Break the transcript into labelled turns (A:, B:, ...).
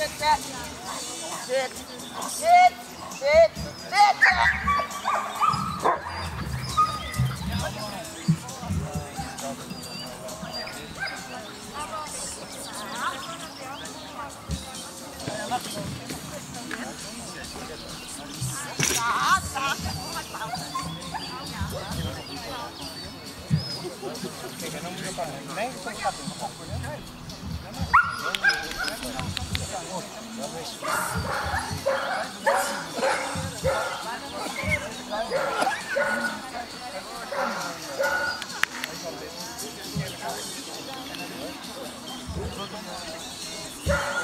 A: get that. Get, get, get,
B: Todo mundo.